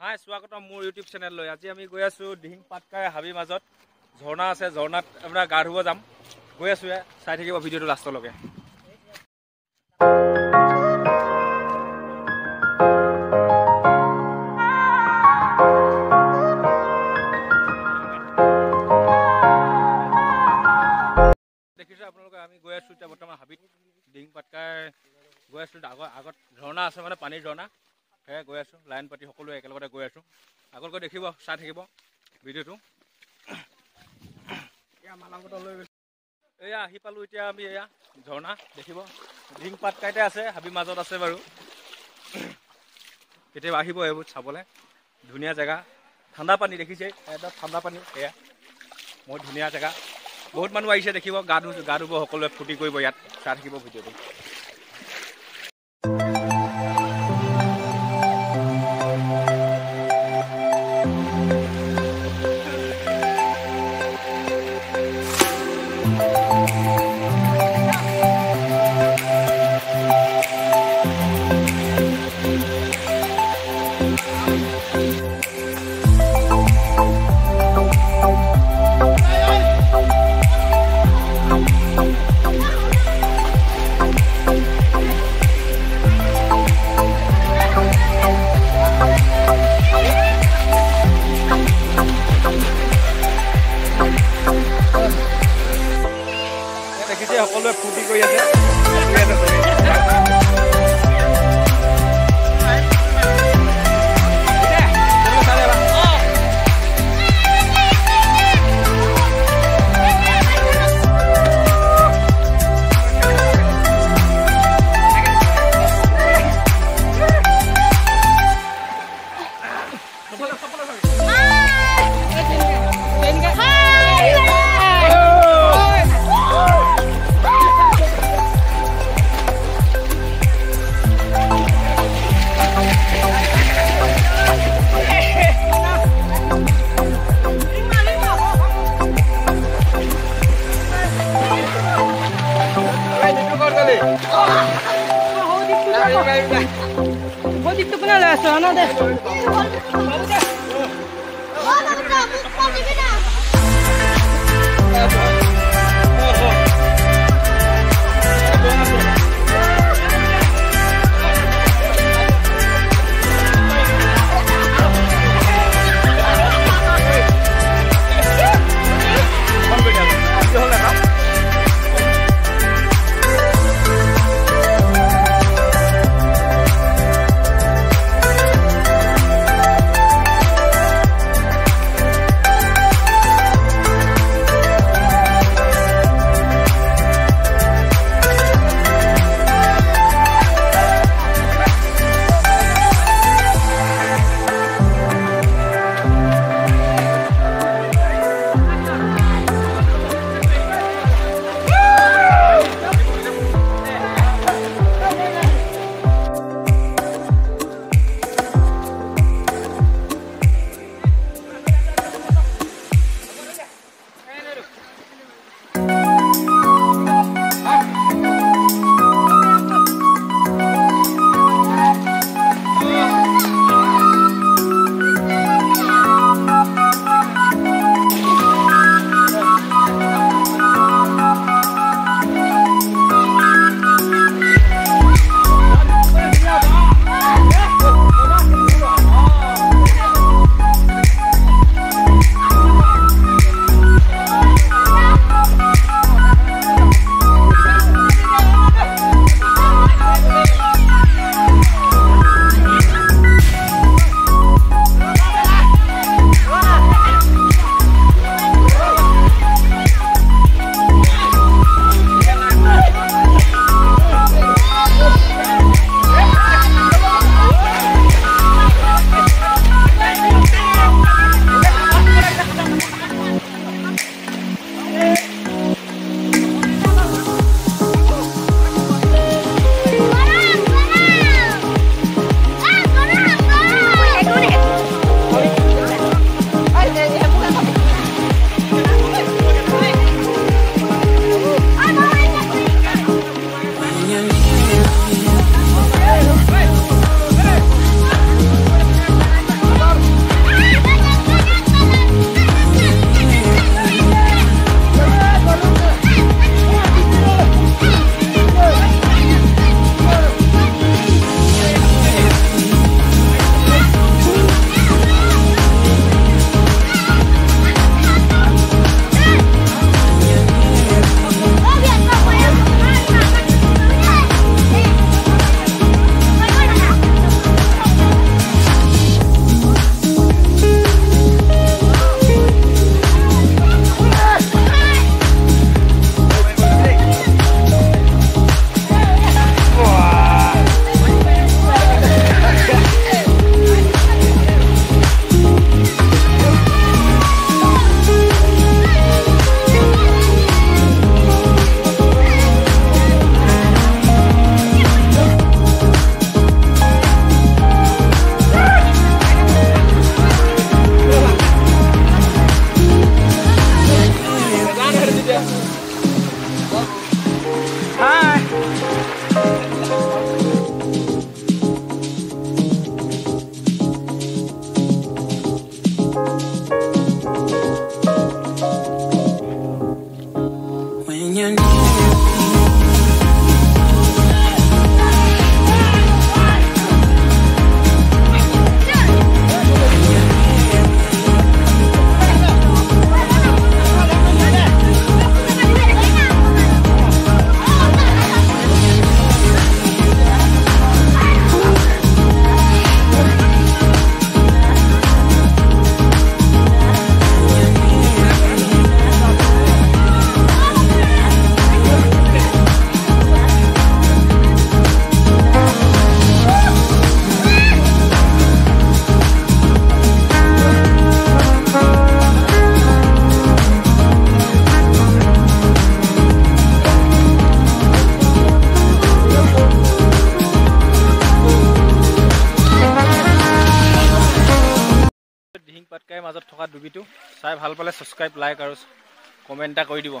হাই স্বাগতম মোৰ ইউটিউব চেনেললৈ আজি আমি গৈ আছোঁ দিহিং পাটকাই হাবিৰ মাজত। ঝৰ্ণা আছে ঝৰ্ণাত আপোনাৰ গা ধুব যাম। গৈ আছোঁ চাই থাকিব ভিডিঅ'টো লাষ্টলৈকে। দেখিছোঁ আপোনালোকে আমি গৈ আছোঁ এতিয়া বৰ্তমান হাবিত। দিহিং পাটকাই গৈ আছোঁ আগত ঝৰ্ণা আছে মানে পানীৰ ঝৰ্ণা। সেয়ে গৈ আছোঁ। লাইন পাতি সকলোৱে একেলগতে গৈ আছোঁ। আগত গৈ দেখিব চাই থাকিব ভিডিঅ'টো। এয়া আহি পালোঁ এতিয়া আমি এয়া ঝৰ্ণা দেখিব। ডিং পাটকাইতে আছে হাবি মাজত আছে বাৰু। কেতিয়াবা আহিব এইবোৰ চাবলৈ। ধুনীয়া জেগা। ঠাণ্ডা পানী দেখিছে একদম ঠাণ্ডা পানী এয়া। বহুত ধুনীয়া জেগা। বহুত মানুহ আহিছে দেখিব গা ধু গা ধুব সকলোৱে ফূৰ্তি কৰিব ইয়াত। চাই থাকিব ভিডিঅ'টো। দেখিছে সকলোৱে ফূৰ্তি কৰি আছে। Oh, no, no, no, no, no, no, no, no, no, no, no, no, no, no, no, no, থকা ডুবিটো চাই ভাল পালে ছাবস্ক্ৰাইব লাইক আৰু কমেণ্ট এটা কৰি দিব।